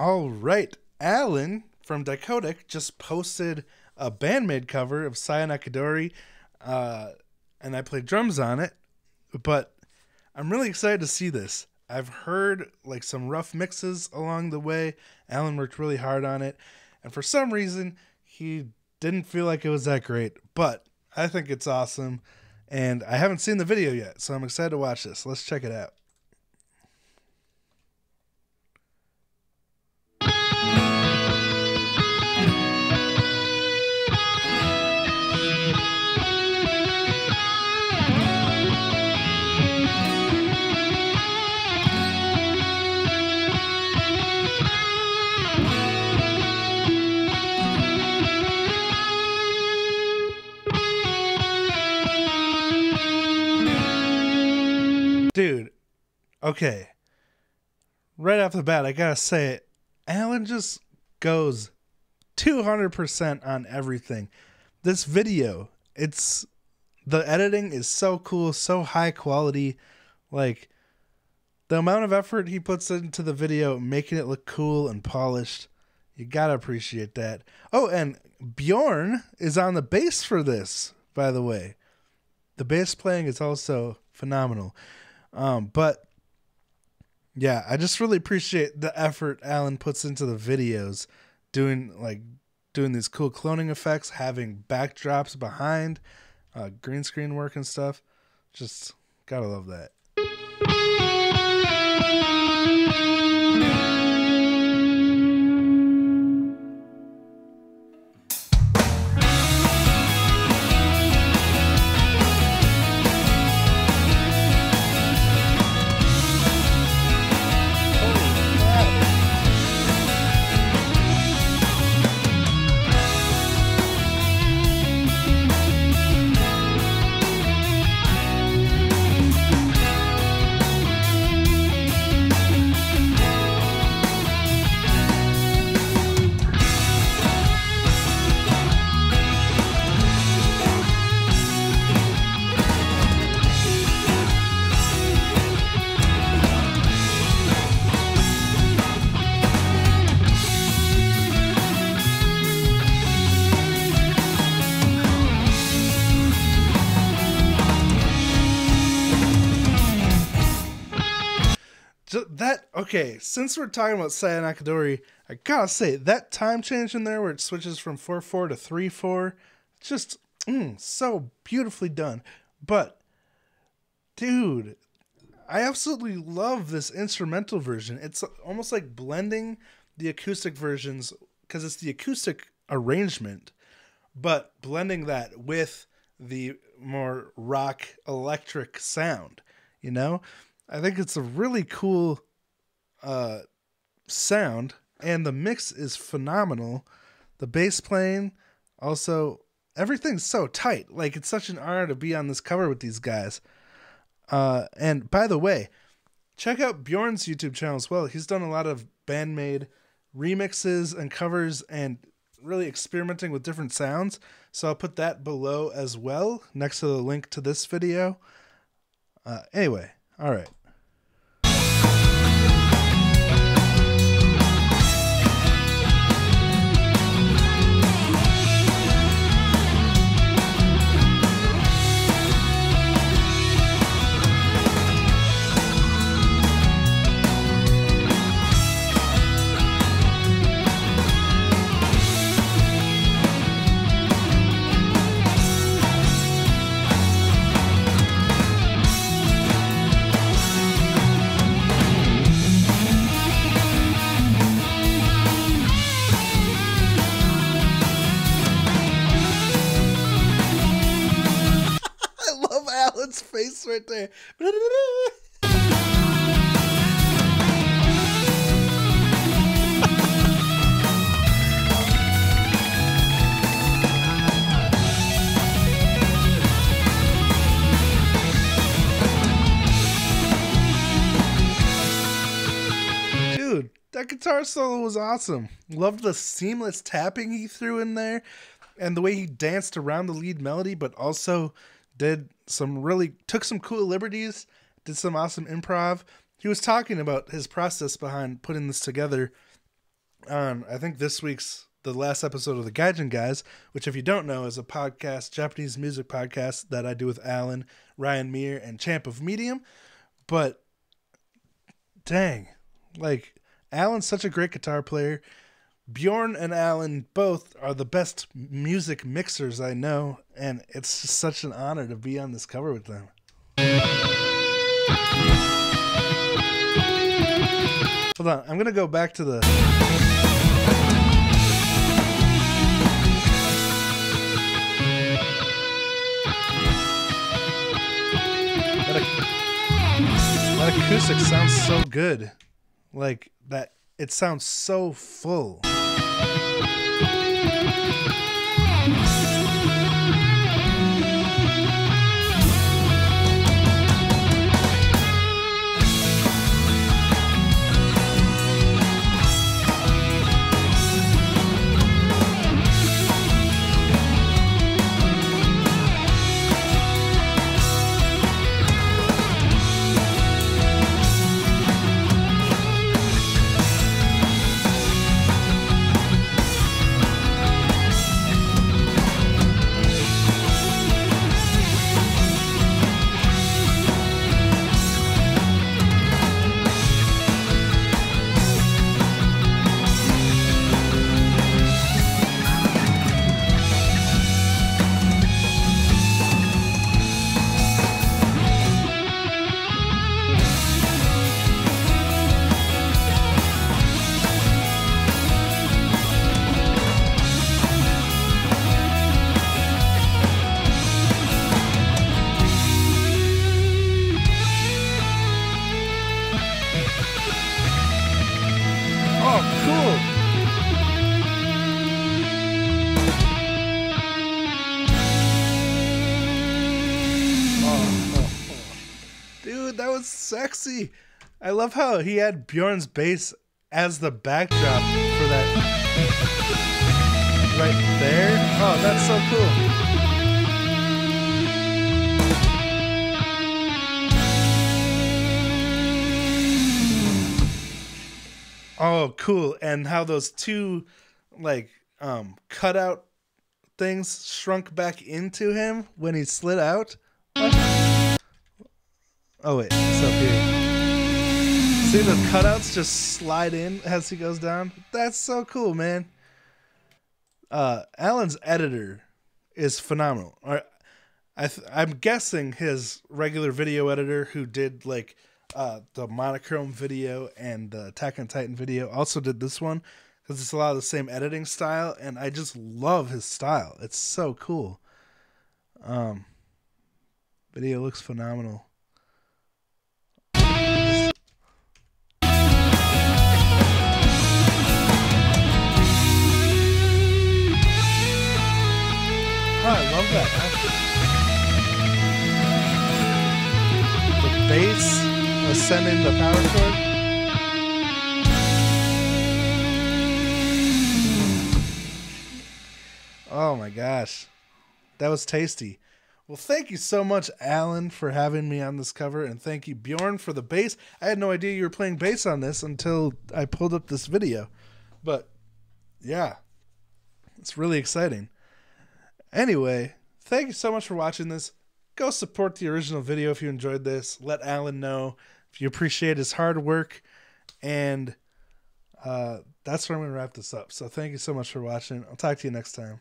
All right. Alan from Dicodec just posted a BAND-MAID cover of Sayonakidori, uh, and I played drums on it. But I'm really excited to see this. I've heard like some rough mixes along the way. Alan worked really hard on it, and for some reason, he didn't feel like it was that great. But I think it's awesome, and I haven't seen the video yet, so I'm excited to watch this. Let's check it out. Dude, okay. Right off the bat, I gotta say it. Alan just goes 200% on everything. This video, it's the editing is so cool, so high quality. Like the amount of effort he puts into the video, making it look cool and polished, you gotta appreciate that. Oh, and Bjorn is on the bass for this, by the way. The bass playing is also phenomenal. Um, but yeah, I just really appreciate the effort Alan puts into the videos, doing like doing these cool cloning effects, having backdrops behind, uh, green screen work and stuff. Just gotta love that. Okay since we're talking about Sayonakidori, I gotta say that time change in there where it switches from 4-4 to 3-4 just mm, so beautifully done. But dude i absolutely love this instrumental version. It's almost like blending the acoustic versions because it's the acoustic arrangement but blending that with the more rock electric sound you know? I think it's a really cool uh sound and the mix is phenomenal. The bass playing also everything's so tight. Like it's such an honor to be on this cover with these guys. Uh and by the way check out bjorn's youtube channel as well. He's done a lot of BAND-MAID remixes and covers and really experimenting with different sounds. So i'll put that below as well next to the link to this video. Uh anyway all right right there. Dude, that guitar solo was awesome. Loved the seamless tapping he threw in there and the way he danced around the lead melody, but also did some really took some cool liberties, did some awesome improv. He was talking about his process behind putting this together on I think this week's the last episode of the Gaijin Guys, which if you don't know is a podcast, Japanese music podcast that I do with Alan, Ryan Meir, and Champ of Medium. But dang, like Alan's such a great guitar player. Bjorn and Alan both are the best music mixers I know, and it's just such an honor to be on this cover with them. Hold on, I'm gonna go back to the. That, acoustic sounds so good. Like that, it sounds so full. That was sexy. I love how he had Bjorn's bass as the backdrop for that. Right there. Oh, that's so cool. Oh, cool. And how those two like um cutout things shrunk back into him when he slid out. Oh wait, it's up here. See the cutouts just slide in as he goes down? That's so cool, man. Uh Alan's editor is phenomenal. I th- I'm guessing his regular video editor who did like uh, the monochrome video and the Attack on Titan video also did this one because it's a lot of the same editing style, and I just love his style. It's so cool. Um, video looks phenomenal. Ascending the power chord. Oh my gosh. That was tasty. Well, thank you so much, Alan, for having me on this cover, and thank you, Bjorn, for the bass. I had no idea you were playing bass on this until I pulled up this video. But yeah, it's really exciting. Anyway, thank you so much for watching this. Go support the original video if you enjoyed this. Let Alan know if you appreciate his hard work. And uh, that's where I'm going to wrap this up. So thank you so much for watching. I'll talk to you next time.